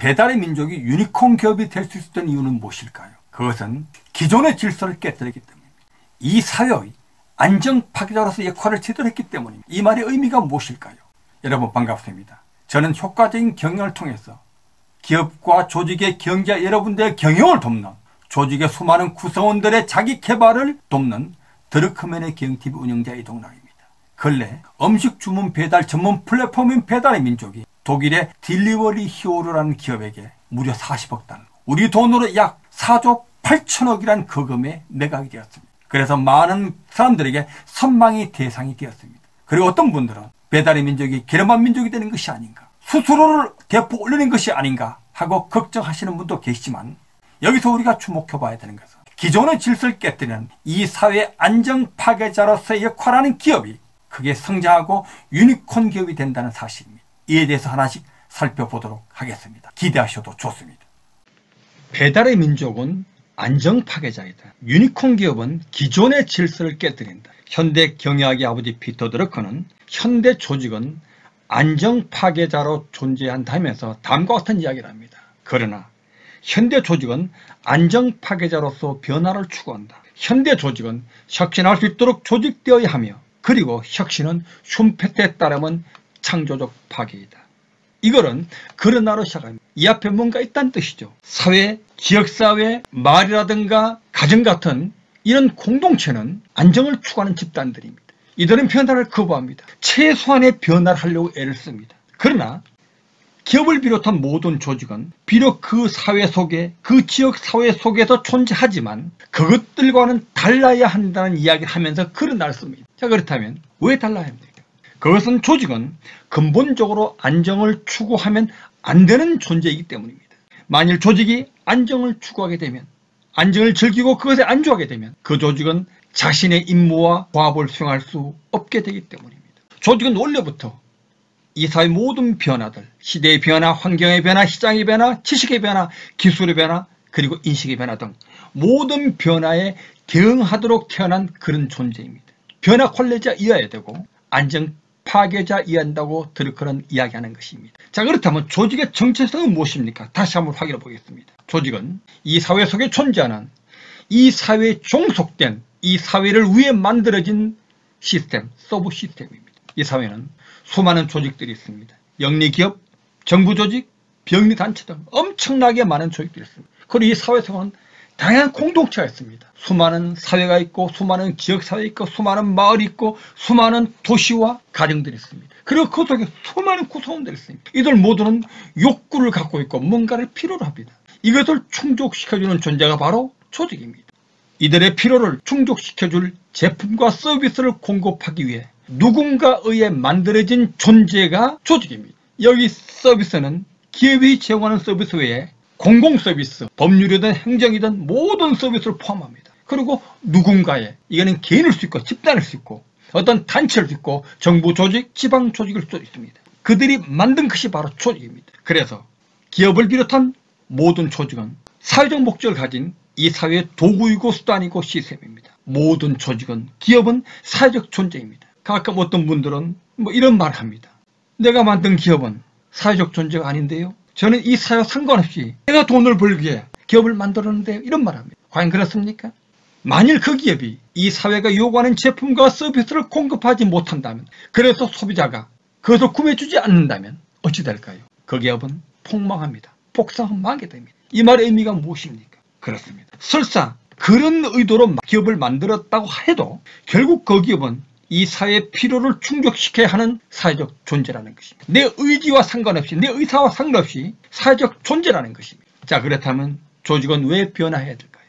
배달의 민족이 유니콘 기업이 될 수 있었던 이유는 무엇일까요? 그것은 기존의 질서를 깨뜨리기 때문입니다. 이 사회의 안정 파괴자로서 역할을 제대로 했기 때문입니다. 이 말의 의미가 무엇일까요? 여러분 반갑습니다. 저는 효과적인 경영을 통해서 기업과 조직의 경영자 여러분들의 경영을 돕는 조직의 수많은 구성원들의 자기 개발을 돕는 드러커맨의 경영TV 운영자 이동락입니다. 근래 음식 주문 배달 전문 플랫폼인 배달의 민족이 독일의 딜리버리 히어로라는 기업에게 무려 40억 달러, 우리 돈으로 약 4조 8천억이란 거금에 매각이 되었습니다. 그래서 많은 사람들에게 선망의 대상이 되었습니다. 그리고 어떤 분들은 배달의 민족이 게르만 민족이 되는 것이 아닌가, 수수료를 대폭 올리는 것이 아닌가 하고 걱정하시는 분도 계시지만 여기서 우리가 주목해 봐야 되는 것은 기존의 질서를 깨뜨리는 이 사회 안정 파괴자로서의 역할하는 기업이 크게 성장하고 유니콘 기업이 된다는 사실입니다. 이에 대해서 하나씩 살펴보도록 하겠습니다. 기대하셔도 좋습니다. 배달의 민족은 안정 파괴자이다. 유니콘 기업은 기존의 질서를 깨뜨린다. 현대 경영학의 아버지 피터 드러커는 현대 조직은 안정 파괴자로 존재한다면서 다음과 같은 이야기를 합니다. 그러나 현대 조직은 안정 파괴자로서 변화를 추구한다. 현대 조직은 혁신할 수 있도록 조직되어야 하며 그리고 혁신은 슈페트에 따르면 창조적 파괴이다. 이거는 그러나로 시작합니다. 이 앞에 뭔가 있다는 뜻이죠. 사회, 지역사회, 마을이라든가 가정 같은 이런 공동체는 안정을 추구하는 집단들입니다. 이들은 변화를 거부합니다. 최소한의 변화를 하려고 애를 씁니다. 그러나 기업을 비롯한 모든 조직은 비록 그 사회 속에 그 지역 사회 속에서 존재하지만 그것들과는 달라야 한다는 이야기를 하면서 그런 날 씁니다. 자 그렇다면 왜 달라야 합니까? 그것은 조직은 근본적으로 안정을 추구하면 안 되는 존재이기 때문입니다. 만일 조직이 안정을 추구하게 되면 안정을 즐기고 그것에 안주하게 되면 그 조직은 자신의 임무와 과업을 수행할 수 없게 되기 때문입니다. 조직은 원래부터 이 사회 모든 변화들, 시대의 변화, 환경의 변화, 시장의 변화, 지식의 변화, 기술의 변화, 그리고 인식의 변화 등 모든 변화에 대응하도록 태어난 그런 존재입니다. 변화 콜레자이어야 되고 안정 파괴자이어야 한다고 드르크는 이야기하는 것입니다. 자 그렇다면 조직의 정체성은 무엇입니까? 다시 한번 확인해 보겠습니다. 조직은 이 사회 속에 존재하는 이 사회에 종속된 이 사회를 위해 만들어진 시스템, subsystem입니다. 이 사회는 수많은 조직들이 있습니다. 영리기업, 정부조직, 비영리단체 등 엄청나게 많은 조직들이 있습니다. 그리고 이 사회 속은 다양한 공동체가 있습니다. 수많은 사회가 있고 수많은 지역사회 있고 수많은 마을이 있고 수많은 도시와 가정들이 있습니다. 그리고 그 속에 수많은 구성원들이 있습니다. 이들 모두는 욕구를 갖고 있고 뭔가를 필요로 합니다. 이것을 충족시켜주는 존재가 바로 조직입니다. 이들의 필요를 충족시켜줄 제품과 서비스를 공급하기 위해 누군가 의해 만들어진 존재가 조직입니다. 여기 서비스는 기업이 제공하는 서비스 외에 공공 서비스, 법률이든 행정이든 모든 서비스를 포함합니다. 그리고 누군가의 이거는 개인일 수 있고 집단일 수 있고 어떤 단체일 수 있고 정부 조직, 지방 조직일 수도 있습니다. 그들이 만든 것이 바로 조직입니다. 그래서 기업을 비롯한 모든 조직은 사회적 목적을 가진 이 사회의 도구이고 수단이고 시스템입니다. 모든 조직은 기업은 사회적 존재입니다. 가끔 어떤 분들은 뭐 이런 말을 합니다. 내가 만든 기업은 사회적 존재가 아닌데요. 저는 이 사회와 상관없이 내가 돈을 벌기 위해 기업을 만들었는데 이런 말을 합니다. 과연 그렇습니까? 만일 그 기업이 이 사회가 요구하는 제품과 서비스를 공급하지 못한다면 그래서 소비자가 그것을 구매해주지 않는다면 어찌 될까요? 그 기업은 폭망합니다. 폭삭 망하게 됩니다. 이 말의 의미가 무엇입니까? 그렇습니다. 설사 그런 의도로 기업을 만들었다고 해도 결국 그 기업은 이 사회의 필요를 충족시켜야 하는 사회적 존재라는 것입니다. 내 의지와 상관없이 내 의사와 상관없이 사회적 존재라는 것입니다. 자 그렇다면 조직은 왜 변화해야 될까요?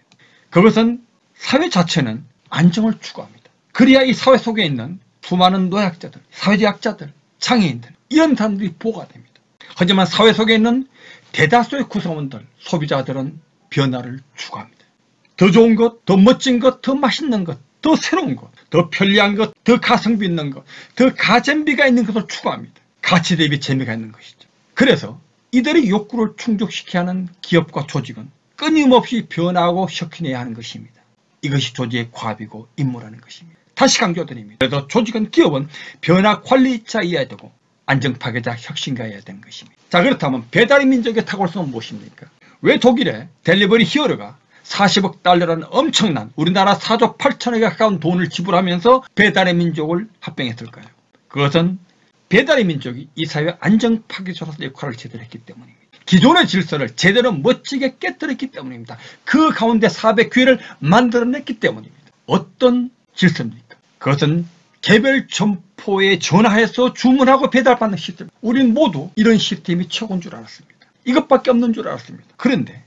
그것은 사회 자체는 안정을 추구합니다. 그래야 이 사회 속에 있는 수많은 노약자들, 사회적 약자들, 장애인들 이런 사람들이 보호가 됩니다. 하지만 사회 속에 있는 대다수의 구성원들, 소비자들은 변화를 추구합니다. 더 좋은 것, 더 멋진 것, 더 맛있는 것, 더 새로운 것, 더 편리한 것, 더 가성비 있는 것, 더 가잼비가 있는 것을 추구합니다. 가치 대비 재미가 있는 것이죠. 그래서 이들의 욕구를 충족시켜야 하는 기업과 조직은 끊임없이 변화하고 혁신해야 하는 것입니다. 이것이 조직의 과비고 임무라는 것입니다. 다시 강조드립니다. 그래서 조직은 기업은 변화 관리자이어야 되고 안정 파괴자 혁신가여야 되는 것입니다. 자 그렇다면 배달의 민족의 탁월성은 무엇입니까? 왜 독일의 델리버리 히어로가 40억 달러라는 엄청난 우리나라 4조 8천억에 가까운 돈을 지불하면서 배달의 민족을 합병했을까요? 그것은 배달의 민족이 이 사회 안정 파괴조로서 역할을 제대로 했기 때문입니다. 기존의 질서를 제대로 멋지게 깨뜨렸기 때문입니다. 그 가운데 사백회를 만들어냈기 때문입니다. 어떤 질서입니까? 그것은 개별 점포에 전화해서 주문하고 배달받는 시스템. 우리는 모두 이런 시스템이 최고인 줄 알았습니다. 이것밖에 없는 줄 알았습니다. 그런데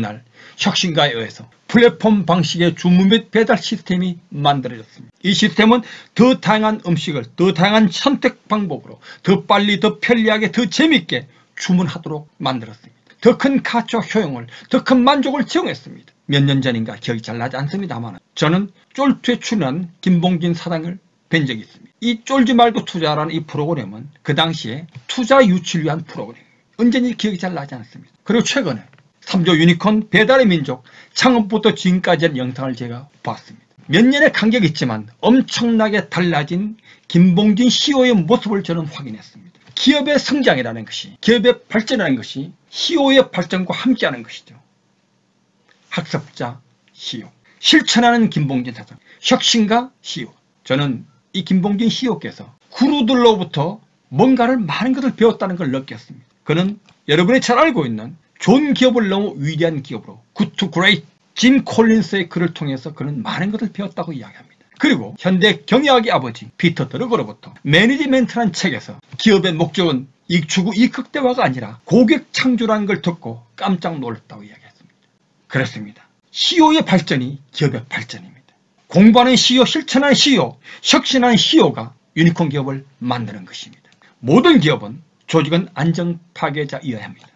날 혁신가에 의해서 플랫폼 방식의 주문 및 배달 시스템이 만들어졌습니다. 이 시스템은 더 다양한 음식을 더 다양한 선택 방법으로 더 빨리 더 편리하게 더 재밌게 주문하도록 만들었습니다. 더 큰 가치와 효용을 더 큰 만족을 제공했습니다. 몇 년 전인가 기억이 잘 나지 않습니다만 저는 쫄투에 출연한 김봉진 사장을 뵌 적이 있습니다. 이 쫄지 말고 투자라는 이 프로그램은 그 당시에 투자 유치를 위한 프로그램입니다. 언제니 기억이 잘 나지 않습니다. 그리고 최근에 3조 유니콘 배달의 민족 창업부터 지금까지의 영상을 제가 봤습니다. 몇 년의 간격이 있지만 엄청나게 달라진 김봉진 CEO의 모습을 저는 확인했습니다. 기업의 성장이라는 것이 기업의 발전이라는 것이 CEO의 발전과 함께하는 것이죠. 학습자 CEO, 실천하는 김봉진 사장, 혁신가 CEO. 저는 이 김봉진 CEO께서 구루들로부터 뭔가를 많은 것을 배웠다는 걸 느꼈습니다. 그는 여러분이 잘 알고 있는 좋은 기업을 넘어 위대한 기업으로 Good to Great 짐 콜린스의 글을 통해서 그는 많은 것을 배웠다고 이야기합니다. 그리고 현대 경영학의 아버지 피터 드러커로부터 Management란 책에서 기업의 목적은 이익 추구 이익 극대화가 아니라 고객 창조라는 걸 듣고 깜짝 놀랐다고 이야기했습니다. 그렇습니다. CEO의 발전이 기업의 발전입니다. 공부하는 CEO, 실천하는 CEO, 혁신하는 CEO가 유니콘 기업을 만드는 것입니다. 모든 기업은 조직은 안정 파괴자이어야 합니다.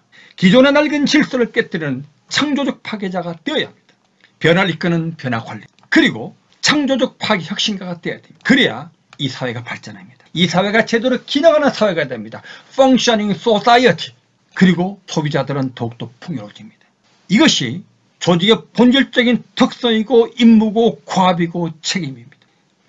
기존의 낡은 질서를 깨뜨리는 창조적 파괴자가 되어야 합니다. 변화를 이끄는 변화 관리 그리고 창조적 파괴 혁신가가 되어야 됩니다. 그래야 이 사회가 발전합니다. 이 사회가 제대로 기능하는 사회가 됩니다. Functioning Society 그리고 소비자들은 더욱더 풍요로워집니다. 이것이 조직의 본질적인 특성이고 임무고 과업이고 책임입니다.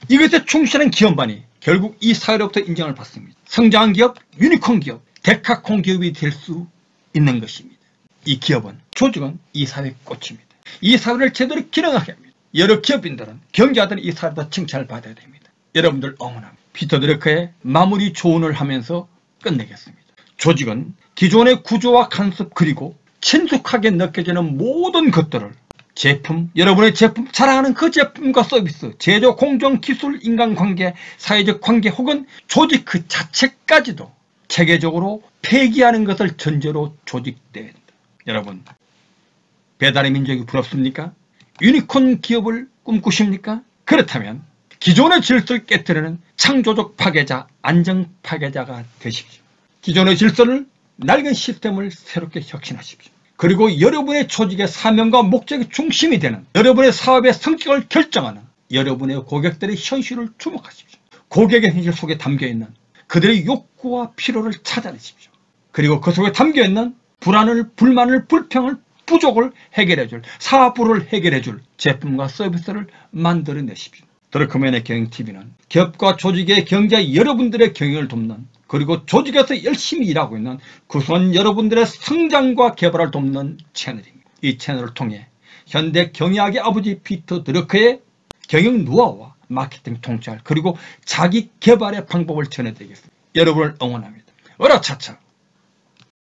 이것에 충실한 기업만이 결국 이 사회로부터 인정을 받습니다. 성장한 기업, 유니콘 기업, 데카콘 기업이 될 수 있는 것입니다. 이 기업은, 조직은 이 사회의 꽃입니다. 이 사회를 제대로 기능하게 합니다. 여러 기업인들은, 경영자들은 이 사회보다 칭찬을 받아야 됩니다. 여러분들 응원합니다. 피터 드러커의 마무리 조언을 하면서 끝내겠습니다. 조직은 기존의 구조와 간섭 그리고 친숙하게 느껴지는 모든 것들을 제품, 여러분의 제품, 자랑하는 그 제품과 서비스, 제조, 공정, 기술, 인간관계, 사회적 관계 혹은 조직 그 자체까지도 체계적으로 폐기하는 것을 전제로 조직돼야 된다. 여러분, 배달의 민족이 부럽습니까? 유니콘 기업을 꿈꾸십니까? 그렇다면 기존의 질서를 깨뜨리는 창조적 파괴자, 안정 파괴자가 되십시오. 기존의 질서를 낡은 시스템을 새롭게 혁신하십시오. 그리고 여러분의 조직의 사명과 목적의 중심이 되는 여러분의 사업의 성격을 결정하는 여러분의 고객들의 현실을 주목하십시오. 고객의 현실 속에 담겨있는 그들의 욕구와 필요를 찾아내십시오. 그리고 그 속에 담겨있는 불안을, 불만을, 불평을, 부족을 해결해줄, 사부를 해결해줄 제품과 서비스를 만들어내십시오. 드러크맨의 경영TV는 기업과 조직의 경제 여러분들의 경영을 돕는 그리고 조직에서 열심히 일하고 있는 구선 여러분들의 성장과 개발을 돕는 채널입니다. 이 채널을 통해 현대 경영학의 아버지 피터 드러크의 경영 노하우와 마케팅 통찰 그리고 자기 개발의 방법을 전해드리겠습니다. 여러분을 응원합니다. 어라차차